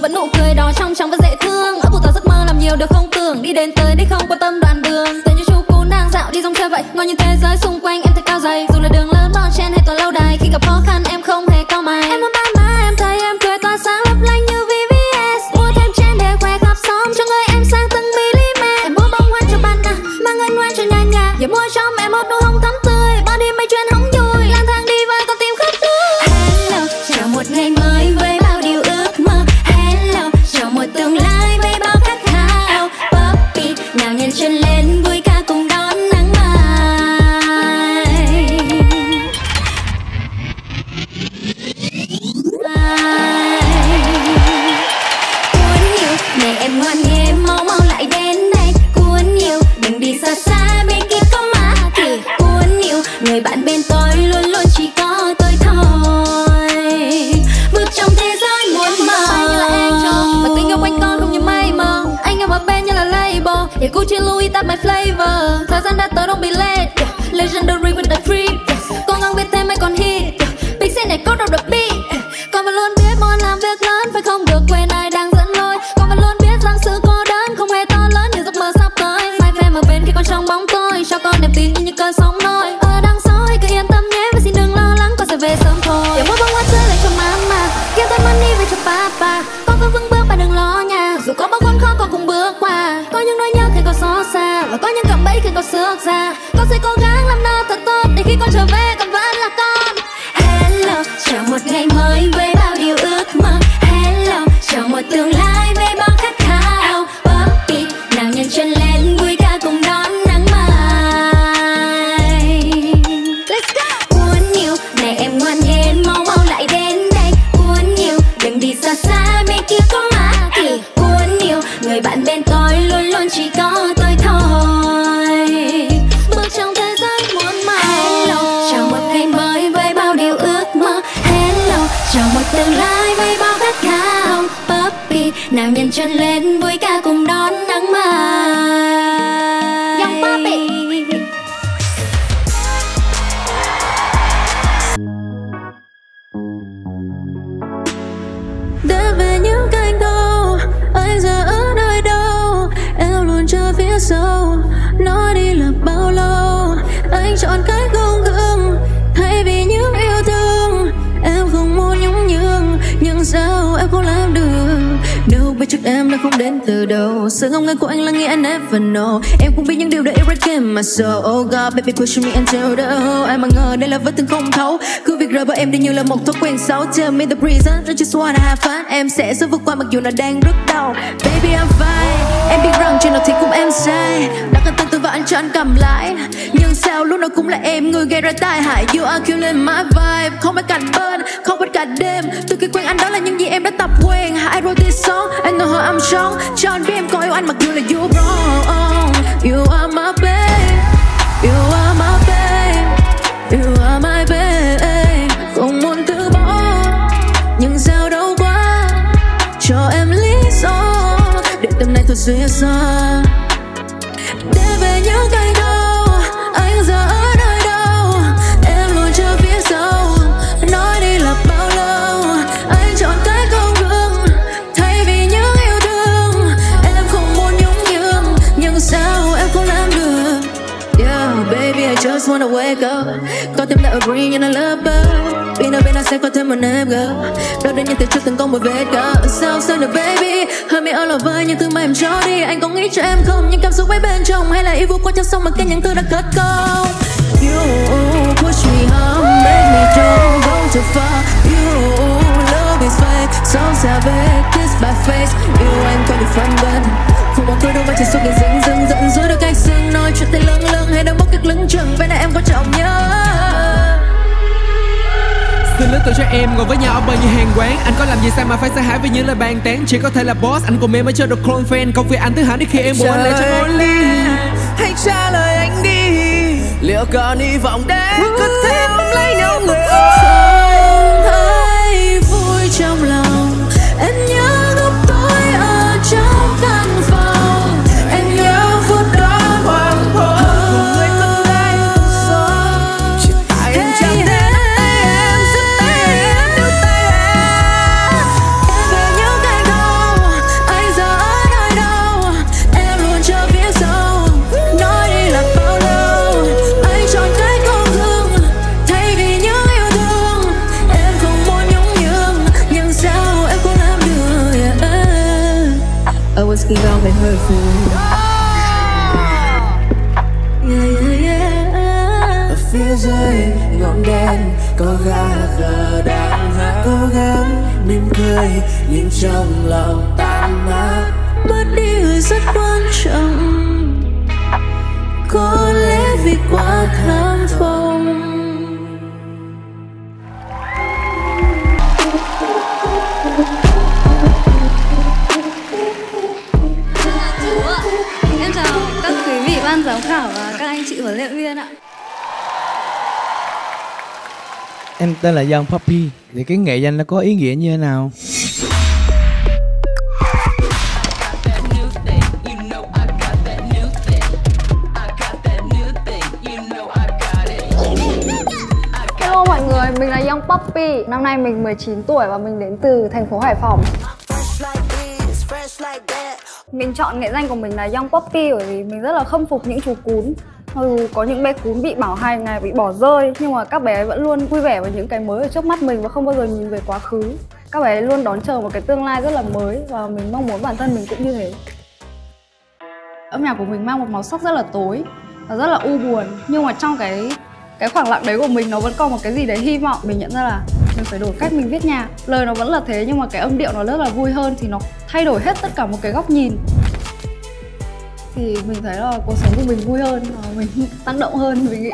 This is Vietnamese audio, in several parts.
vẫn nụ cười đó trong trong và dễ thương. Ở buổi tỏ giấc mơ làm nhiều được không tưởng. Đi đến tới đi không quan tâm đoạn đường. Tự như chú cún đang dạo đi dòng chơi vậy. Ngon như thế giới xung quanh em legendary chờ nói đi là bao lâu? Anh chọn cách trước em đã không đến từ đâu. Sự ngông nghênh của anh là nghĩa anh never know. Em cũng biết những điều đã yêu red game mà so oh god, baby push me until the hole ai mà ngờ đây là vết thương không thấu. Cứ việc rời bỏ em đi như là một thói quen xấu. Tell me the reason. I just wanna have fun. Em sẽ sẽ vượt qua mặc dù nó đang rất đau. Baby, I'm fine. Em biết rằng chuyện nào thì cũng em sai. Đã cần thận tôi và anh cho anh cầm lái nhưng sao lúc nào cũng là em người gây ra tai hại? You are killing my vibe. Không phải cạnh bên, không phải cả đêm. Từ khi quen anh đó là những gì em đã tập quen. I wrote this song anh know how I'm strong cho anh biết em có yêu anh mặc dù là you wrong. You are my babe. You are my babe. You are my babe. Không muốn từ bỏ, nhưng sao đâu quá cho em lý do để tâm này thôi dễ dàng Có thêm như là lover. Bên nào bên anh sẽ có thêm một nếp girl Đâu đến những từ trước từng có một vết cờ Sao sao được baby Hơi me all over những thứ mà em cho đi. Anh có nghĩ cho em không? Những cảm xúc ấy bên trong, Hay là yêu vô qua cho sông mà cái những thứ đã cất câu. You push me home Make me don't go too far. You is fake. So savage Kiss my face. Yêu anh qua được phân vân Không một thứ đâu mà chỉ suốt ngày dưng dưng giận dỗi được cách xưng Nói chuyện tay lưng lưng hay đâu mất cách lưng chừng. Bên này em có trọng nhớ. Xin lướt từ cho em ngồi với nhau ở bao nhiêu hàng quán. Anh có làm gì sao mà phải xa hãi với những lời bàn tán? Chỉ có thể là boss, anh cùng em mới chơi được clone fan. Công việc anh thứ hẳn đến khi em buồn anh lại cho only hãy trả lời anh đi. Liệu còn hy vọng để có thể ôm lấy nhau người ơi trong lòng nhưng trong lòng tan nát mất đi người rất quan trọng có lẽ vì quá tham vọng Em chào các quý vị ban giám khảo và các anh chị huấn luyện viên ạ. Em tên là Young Puppy Thì cái nghệ danh nó có ý nghĩa như thế nào? Poppy. Năm nay mình 19 tuổi và mình đến từ thành phố Hải Phòng. Mình chọn nghệ danh của mình là Young Poppy bởi vì mình rất là khâm phục những chú cún. Mặc dù có những bé cún bị bảo hành này, bị bỏ rơi nhưng mà các bé vẫn luôn vui vẻ với những cái mới ở trước mắt mình và không bao giờ nhìn về quá khứ. Các bé luôn đón chờ một cái tương lai rất là mới và mình mong muốn bản thân mình cũng như thế. Âm nhạc của mình mang một màu sắc rất là tối và rất là u buồn nhưng mà trong cái cái khoảng lặng đấy của mình nó vẫn còn một cái gì đấy hy vọng. Mình nhận ra là mình phải đổi cách, mình viết nhạc. Lời nó vẫn là thế, nhưng mà cái âm điệu nó rất là vui hơn thì nó thay đổi hết tất cả một cái góc nhìn. Thì mình thấy là cuộc sống của mình vui hơn mình tăng động hơn, mình nghĩ.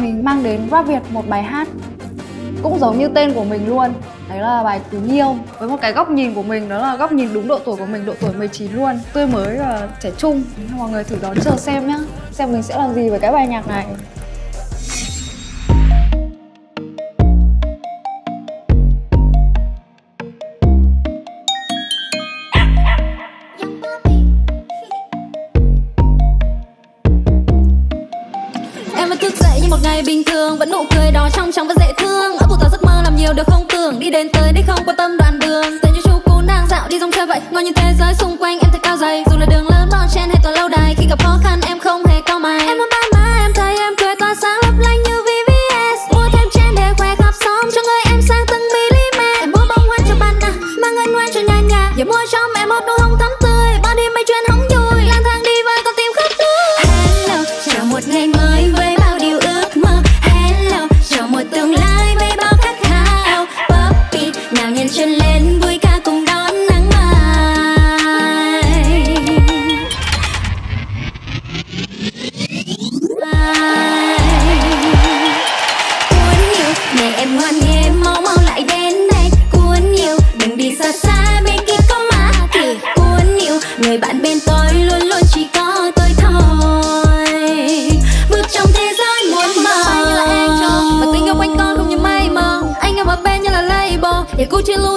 Mình mang đến rap việt một bài hát cũng giống như tên của mình luôn đấy là bài cứu nhiêu với một cái góc nhìn của mình, đó là góc nhìn đúng độ tuổi của mình, độ tuổi 19 luôn. Tươi mới và trẻ trung. Mọi người thử đón chờ xem nhá. Xem mình sẽ làm gì với cái bài nhạc này.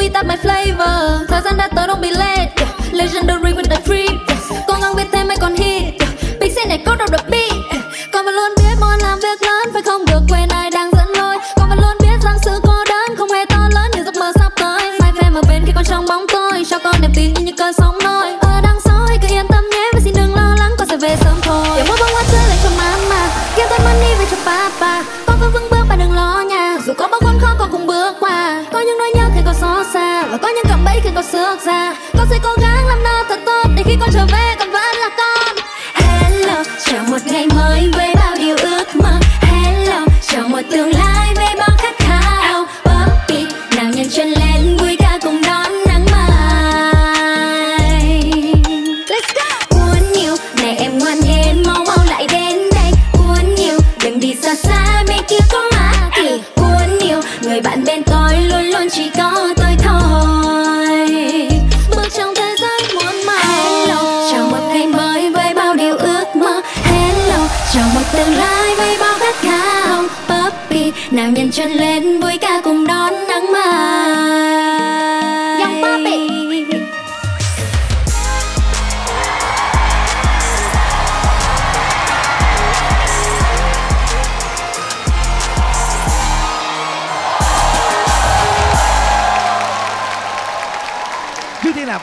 Louis that's my flavor Thời gian đã tới don't be late yeah. Legendary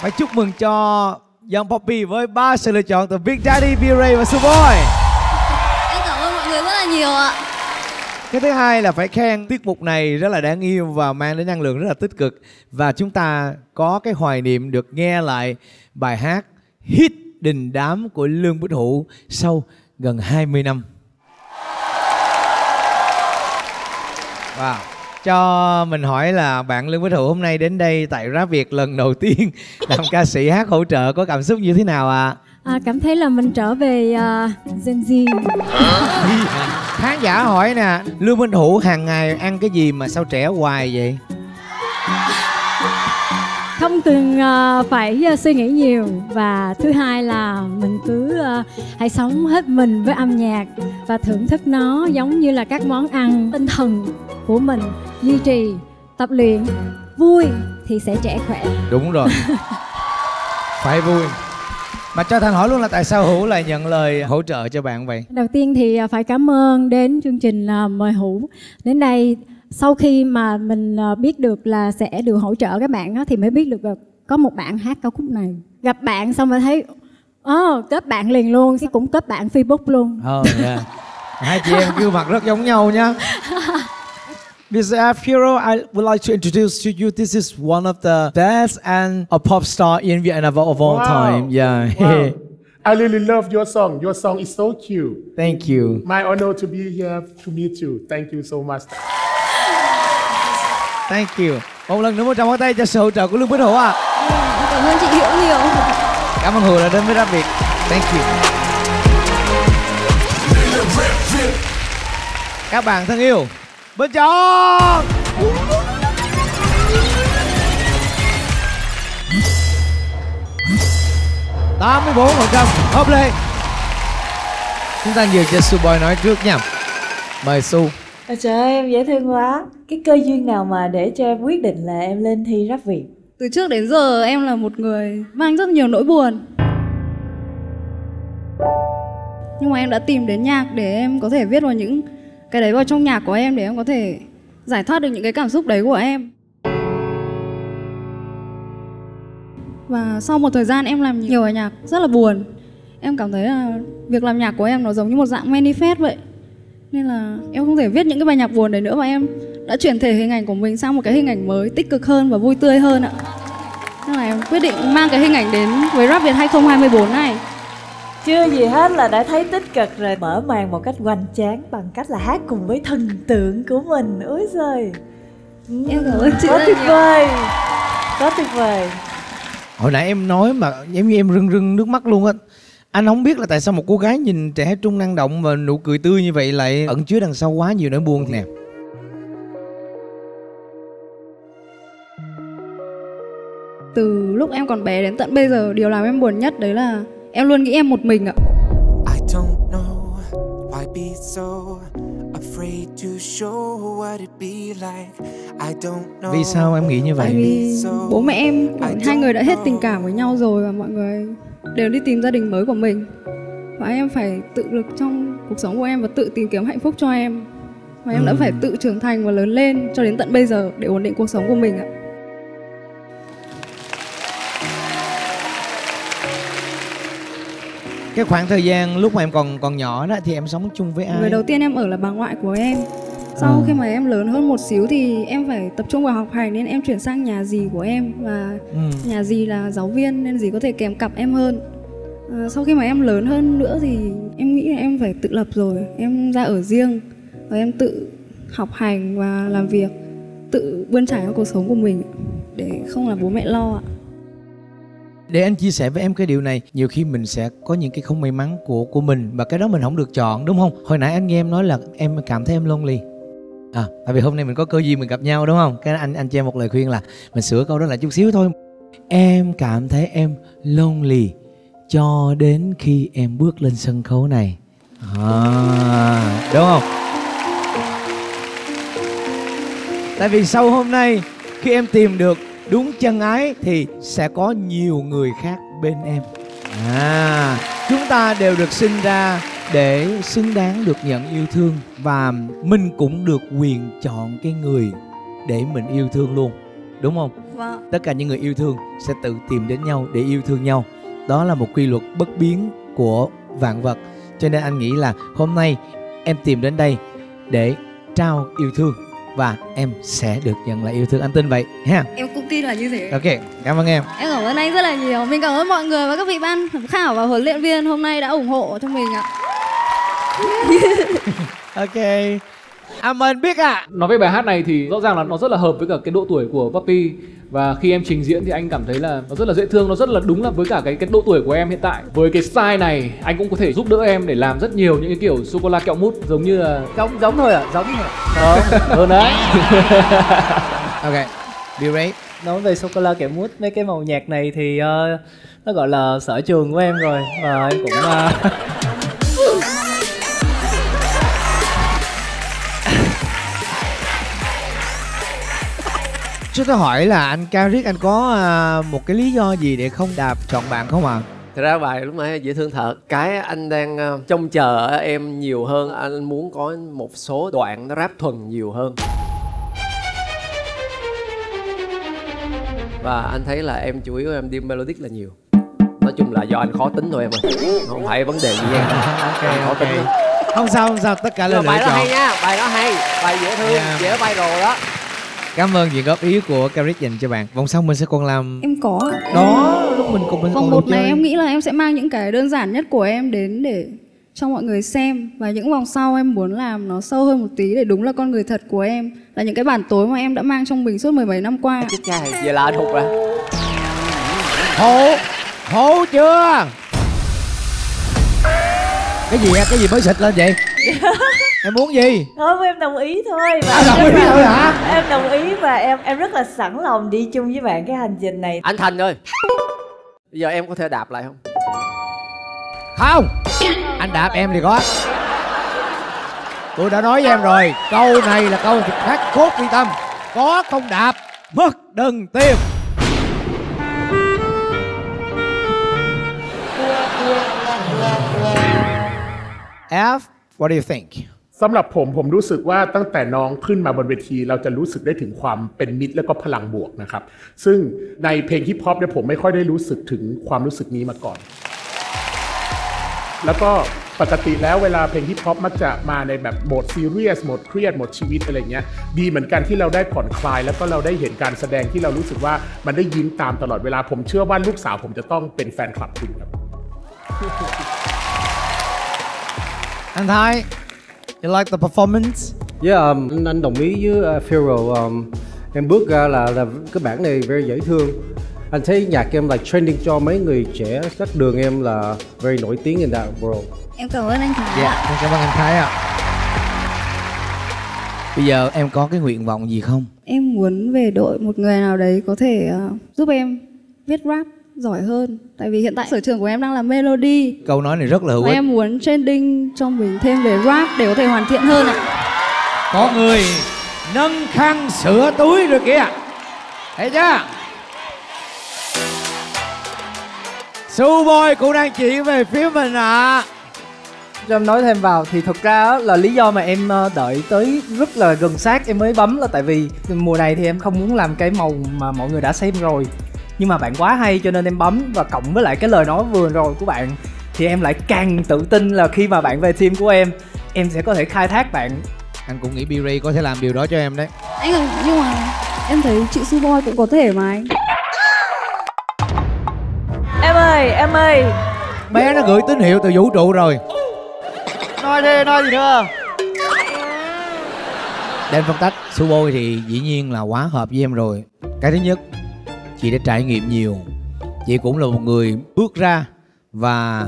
Phải chúc mừng cho Young Poppy với ba sự lựa chọn từ Big Daddy, B-Ray và Superboy Em cảm ơn mọi người rất là nhiều ạ. Cái thứ hai là phải khen tiết mục này rất là đáng yêu và mang đến năng lượng rất là tích cực. Và chúng ta có cái hoài niệm được nghe lại bài hát hit đình đám của lương bích hữu sau gần 20 năm. Wow cho mình hỏi là bạn lương bích hữu hôm nay đến đây tại rap việt lần đầu tiên làm ca sĩ hát hỗ trợ có cảm xúc như thế nào ạ? À? À, cảm thấy là mình trở về uh, Gen Z. Khán giả hỏi nè lương minh hữu hàng ngày ăn cái gì mà sao trẻ hoài vậy? Không từng uh, phải uh, suy nghĩ nhiều. Và thứ hai là mình cứ uh, hãy sống hết mình với âm nhạc và thưởng thức nó giống như là các món ăn tinh thần của mình duy trì tập luyện vui thì sẽ trẻ khỏe. Đúng rồi. Phải vui. Mà cho thành hỏi luôn là tại sao hữu lại nhận lời hỗ trợ cho bạn vậy? Đầu tiên thì phải cảm ơn đến chương trình mời hữu. Đến đây sau khi mà mình biết được là sẽ được hỗ trợ các bạn thì mới biết được là có một bạn hát ca khúc này. Gặp bạn xong rồi thấy ồ oh, kết bạn liền luôn cũng kết bạn facebook luôn. Oh, yeah. hai chị em gương mặt rất giống nhau nhá Mr. F Hero, I would like to introduce to you. This is one of the best and a pop star in Vietnam of all wow. time. Yeah. Wow. I really love your song. Your song is so cute. Thank you. My honor to be here to meet you. Thank you so much. Thank you. Một lần nữa một tràng pháo tay cho sự hỗ trợ của Lương Bích Hữu ạ. À. Cảm ơn chị Hiểu nhiều. Cảm ơn Hữu đã đến với Rap Việt. Thank you. Các bạn thân yêu, bên trong tám mươi bốn phần trăm hợp lệ. Chúng ta nhường cho su boy nói trước nha. Mời su. Trời ơi em dễ thương quá. Cái cơ duyên nào mà để cho em quyết định là em lên thi rap việt? Từ trước đến giờ em là một người mang rất nhiều nỗi buồn. Nhưng mà em đã tìm đến nhạc để em có thể viết vào những cái đấy vào trong nhạc của em để em có thể giải thoát được những cái cảm xúc đấy của em. Và sau một thời gian em làm nhiều bài nhạc, rất là buồn. Em cảm thấy là việc làm nhạc của em nó giống như một dạng manifest vậy. Nên là em không thể viết những cái bài nhạc buồn đấy nữa và em đã chuyển thể hình ảnh của mình sang một cái hình ảnh mới, tích cực hơn và vui tươi hơn ạ. Nên là em quyết định mang cái hình ảnh đến với Rap Việt 2024 này chưa gì hết là đã thấy tích cực rồi. Mở màn một cách hoành tráng bằng cách là hát cùng với thần tượng của mình. Ôi giời. Em cảm ơn chị quá tuyệt vời. Quá tuyệt vời. Hồi nãy em nói mà giống như em rưng rưng nước mắt luôn á. Anh không biết là tại sao một cô gái nhìn trẻ trung năng động và nụ cười tươi như vậy lại ẩn chứa đằng sau quá nhiều nỗi buồn nè. Từ lúc em còn bé đến tận bây giờ điều làm em buồn nhất đấy là em luôn nghĩ em một mình ạ I don't know why be so afraid to show what it be like. I don't know. vì sao em nghĩ như tại vậy vì bố mẹ em hai người đã hết tình cảm với nhau rồi và mọi người đều đi tìm gia đình mới của mình và em phải tự lực trong cuộc sống của em và tự tìm kiếm hạnh phúc cho em và em đã Ừ. phải tự trưởng thành và lớn lên cho đến tận bây giờ để ổn định cuộc sống của mình ạ cái khoảng thời gian lúc mà em còn còn nhỏ đó thì em sống chung với ai? người đầu tiên em ở là bà ngoại của em. Sau À. khi mà em lớn hơn một xíu thì em phải tập trung vào học hành nên em chuyển sang nhà dì của em. Và ừ. nhà dì là giáo viên nên dì có thể kèm cặp em hơn. À, sau khi mà em lớn hơn nữa thì em nghĩ là em phải tự lập rồi. Em ra ở riêng và em tự học hành và làm việc tự bươn trải cuộc sống của mình để không là bố mẹ lo ạ để anh chia sẻ với em cái điều này nhiều khi mình sẽ có những cái không may mắn của của mình và cái đó mình không được chọn đúng không? Hồi nãy anh nghe em nói là em cảm thấy em lonely. À tại vì hôm nay mình có cơ duyên mình gặp nhau đúng không? Cái anh anh cho em một lời khuyên là mình sửa câu đó lại chút xíu thôi. Em cảm thấy em lonely cho đến khi em bước lên sân khấu này. À, đúng không? Tại vì sau hôm nay khi em tìm được đúng chân ái thì sẽ có nhiều người khác bên em. À chúng ta đều được sinh ra để xứng đáng được nhận yêu thương và mình cũng được quyền chọn cái người để mình yêu thương luôn. Đúng không? Vâng. Tất cả những người yêu thương sẽ tự tìm đến nhau để yêu thương nhau. Đó là một quy luật bất biến của vạn vật. Cho nên anh nghĩ là hôm nay em tìm đến đây để trao yêu thương và em sẽ được nhận lại yêu thương anh tin vậy ha? Em cũng tin là như thế. Ok cảm ơn em. Em cảm ơn anh rất là nhiều. Mình cảm ơn mọi người và các vị ban giám khảo và huấn luyện viên hôm nay đã ủng hộ cho mình ạ. Ok. À mình biết à nói về bài hát này thì rõ ràng là nó rất là hợp với cả cái độ tuổi của Poppy và khi em trình diễn thì anh cảm thấy là nó rất là dễ thương nó rất là đúng là với cả cái cái độ tuổi của em hiện tại. Với cái style này anh cũng có thể giúp đỡ em để làm rất nhiều những cái kiểu sô cô la kẹo mút giống như là giống giống thôi à giống thôi ờ hơn đấy. Ok be ready. Nói về sô cô la kẹo mút mấy cái màu nhạc này thì uh, nó gọi là sở trường của em rồi. Và em cũng uh, cho tôi hỏi là anh cao riết anh có à, một cái lý do gì để không đạp chọn bạn không ạ? À? Thật ra bài lúc nãy dễ thương thật. Cái anh đang ờ, trông chờ em nhiều hơn Anh muốn có một số đoạn nó rap thuần nhiều hơn. Và anh thấy là em chủ yếu em đi melodic là nhiều. Nói chung là do anh khó tính thôi em ơi. Không phải vấn đề gì nha. Ok khó ok tính không sao không sao. Tất cả là bài đó hay chọn nha, bài đó hay. Bài dễ thương, Yeah. dễ viral đó cảm ơn những góp ý của cao riết dành cho bạn. Vòng sau mình sẽ còn làm em có. Đó lúc mình cùng mình vòng còn một này chơi. em nghĩ là em sẽ mang những cái đơn giản nhất của em đến để cho mọi người xem. Và những vòng sau em muốn làm nó sâu hơn một tí để đúng là con người thật của em. Là những cái bản tối mà em đã mang trong mình suốt mười mấy năm qua. Chết cha vậy là anh hụt rồi. Hổ hổ chưa? Cái gì cái gì mới xịt lên vậy em muốn gì? Thôi em đồng ý thôi và À, đồng ý thôi hả? Em đồng ý và em em rất là sẵn lòng đi chung với bạn cái hành trình này. Anh Thành ơi Bây giờ em có thể đạp lại không? không. Anh đạp em thì có. Tôi đã nói với em rồi câu này là câu khắc cốt ghi tâm. Có không đạp mất đừng tiêu F what do you think สำหรับผมผมรู้สึกว่าตั้งแต่น้องขึ้นมาบนเวที เราจะรู้สึกได้ถึงความเป็นมิตรและก็พลังบวกนะครับ ซึ่งในเพลงฮิปฮอปเนี่ยผมไม่ค่อยได้รู้สึกถึงความรู้สึกนี้มาก่อน แล้วก็ปกติแล้วเวลาเพลงฮิปฮอปมักจะมาในแบบโหมดซีเรียสโหมดเครียดโหมดชีวิตอะไรเงี้ยดีเหมือนกันที่เราได้ผ่อนคลาย แล้วก็เราได้เห็นการแสดงที่เรารู้สึกว่ามันได้ยิ้มตามตลอดเวลาผมเชื่อว่าลูกสาวผมจะต้องเป็นแฟนคลับคุณครับ anh Thái you like the performance? Yeah, um, anh, anh đồng ý với uh, Pharaoh um, Em bước ra là là cái bản này very dễ thương. Anh thấy nhạc em là trending cho mấy người trẻ Các đường em là very nổi tiếng in that world. Em cảm ơn anh Thái dạ em cảm ơn anh Thái ạ. Bây giờ em có cái nguyện vọng gì không? Em muốn về đội một người nào đấy có thể ờ, giúp em viết rap giỏi hơn. Tại vì hiện tại sở trường của em đang là melody. Câu nói này rất là hữu ích. em muốn training cho mình thêm về rap để có thể hoàn thiện hơn ạ. Có người nâng khăn sửa túi rồi kìa. Thấy chưa? Su boy cũng đang chỉ về phía mình ạ. À. cho em nói thêm vào thì thực ra á, là lý do mà em ờ, đợi tới rất là gần sát em mới bấm là tại vì mùa này thì em không muốn làm cái màu mà mọi người đã xem rồi nhưng mà bạn quá hay cho nên em bấm và cộng với lại cái lời nói vừa rồi của bạn thì em lại càng tự tin là khi mà bạn về team của em em sẽ có thể khai thác bạn. Anh cũng nghĩ Biri có thể làm điều đó cho em đấy. Anh ơi nhưng mà em thấy chị su boy cũng có thể mà anh. Em ơi em ơi. Bé nó gửi tín hiệu từ vũ trụ rồi. Nói đi nói gì nữa? Đến phân tách Su Boy thì dĩ nhiên là quá hợp với em rồi. Cái thứ nhất Chị đã trải nghiệm nhiều. Chị cũng là một người bước ra Và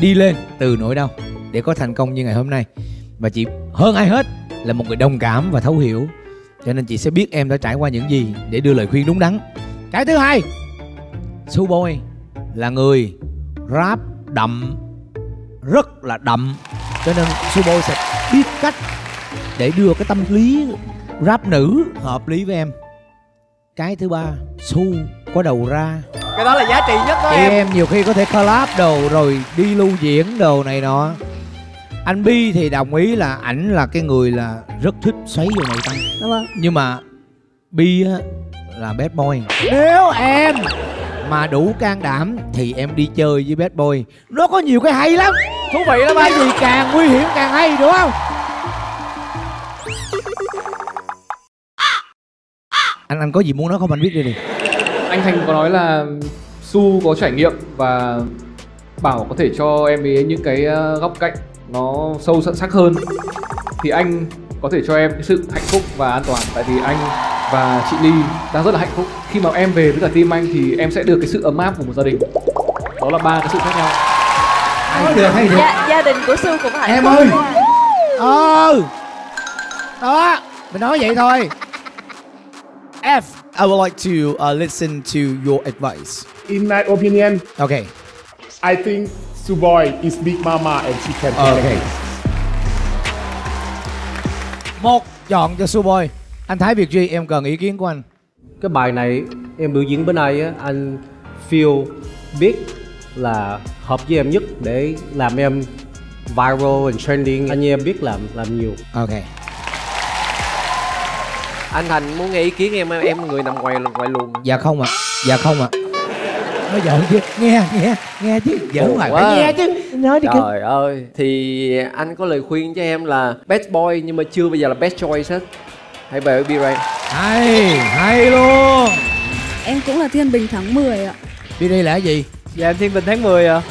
đi lên từ nỗi đau Để có thành công như ngày hôm nay. Và chị hơn ai hết Là một người đồng cảm và thấu hiểu. Cho nên chị sẽ biết em đã trải qua những gì Để đưa lời khuyên đúng đắn. Cái thứ hai, Su Boy là người rap đậm, Rất là đậm. Cho nên Su Boy sẽ biết cách để đưa cái tâm lý rap nữ hợp lý với em cái thứ ba su có đầu ra. Cái đó là giá trị nhất của em. em nhiều khi có thể collab đồ rồi đi lưu diễn đồ này nọ. Anh bi thì đồng ý là ảnh là cái người là rất thích xoáy vô nội tâm. Nhưng mà bi á là bad boy. Nếu em mà đủ can đảm thì em đi chơi với bad boy. Nó có nhiều cái hay lắm. Thú vị lắm cái gì càng nguy hiểm càng hay đúng không anh anh có gì muốn nói không? Anh biết đi đi. Anh thành có nói là su có trải nghiệm và bảo có thể cho em ấy những cái ờ, góc cạnh nó sâu sắc sắc hơn. Thì anh có thể cho em cái sự hạnh phúc và an toàn. Tại vì anh và chị Ly đang rất là hạnh phúc. Khi mà em về với cả team anh thì em sẽ được cái sự ấm áp của một gia đình. Đó là ba cái sự khác nhau. Hay được hay được gia, gia đình của su cũng hạnh em phúc ơi. ờ. Đó. Mình nói vậy thôi F. I would like to uh, listen to your advice. In my opinion, Okay. I think Suboy is big mama and she can take Okay. một chọn cho Suboy. Anh Thái Việt Duy em cần ý kiến của anh. Cái bài này em biểu diễn bên đây á anh feel biết là hợp với em nhất để làm em viral and trending. Anh em biết làm làm nhiều. Ok anh thành muốn nghe ý kiến em em người nằm ngoài ngoài luồng. Dạ không ạ. Dạ không ạ. Nói giỡn chứ. Nghe nghe nghe chứ. Giỡn quá. phải nghe chứ. Nói đi trời ơi. Thì anh có lời khuyên cho em là best boy nhưng mà chưa bao giờ là best choice hết. Hãy về với B-Ray. Hay hay luôn. Em cũng là thiên bình tháng 10 ạ. Đi đây là cái gì? Dạ em thiên bình tháng 10 à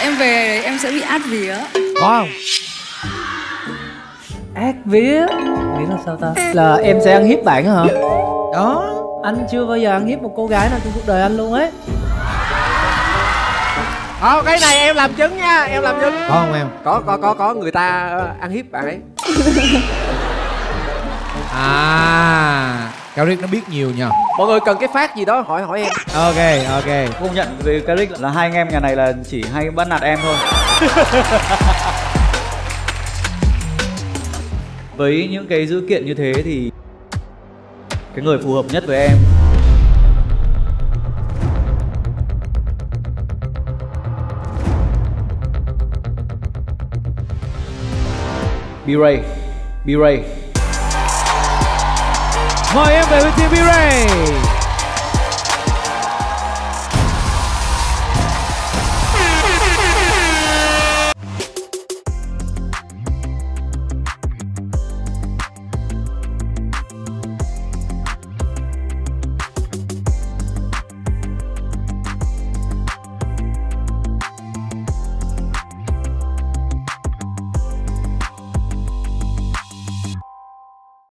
Em về em sẽ bị át vía. Có không ác vía. Nghĩ là sao ta? Là em sẽ ăn hiếp bạn á hả? Đó. Anh chưa bao giờ ăn hiếp một cô gái nào trong cuộc đời anh luôn ấy. Ờ cái này em làm chứng nha em làm chứng. Có không em? Có có có có người ta ờ, ăn hiếp bạn ấy. À cao riết nó biết nhiều nhờ. Mọi người cần cái phát gì đó hỏi hỏi em. Ok ok. Công nhận về cái Rick là hai anh em nhà này là chỉ hay bắt nạt em thôi với những cái dữ kiện như thế thì cái người phù hợp nhất với em. B-Ray B-Ray mời em về với team B-Ray